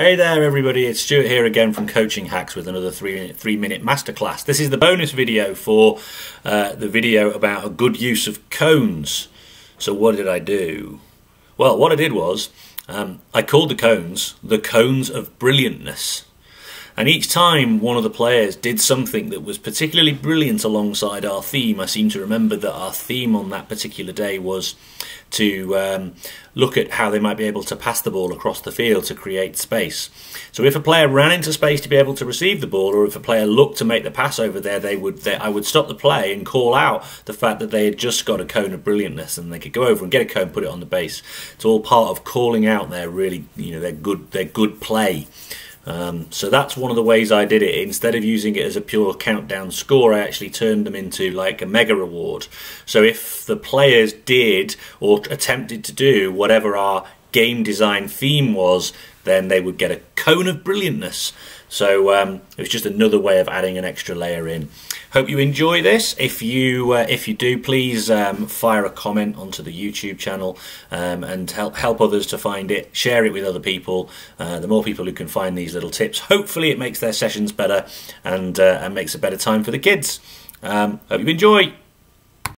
Hey there everybody, it's Stuart here again from Coaching Hacks with another three, three minute masterclass. This is the bonus video for uh, the video about a good use of cones. So what did I do? Well, what I did was, um, I called the cones the cones of brilliantness. And each time one of the players did something that was particularly brilliant alongside our theme, I seem to remember that our theme on that particular day was to um, look at how they might be able to pass the ball across the field to create space. So if a player ran into space to be able to receive the ball, or if a player looked to make the pass over there, they would. They, I would stop the play and call out the fact that they had just got a cone of brilliantness, and they could go over and get a cone, put it on the base. It's all part of calling out their really, you know, their good, their good play. Um, so that's one of the ways I did it. Instead of using it as a pure countdown score, I actually turned them into like a mega reward. So if the players did or attempted to do whatever our game design theme was, then they would get a cone of brilliantness. So um, it was just another way of adding an extra layer in. Hope you enjoy this. If you uh, if you do, please um, fire a comment onto the YouTube channel um, and help help others to find it. Share it with other people. Uh, the more people who can find these little tips, hopefully it makes their sessions better and uh, and makes a better time for the kids. Um, hope you enjoy.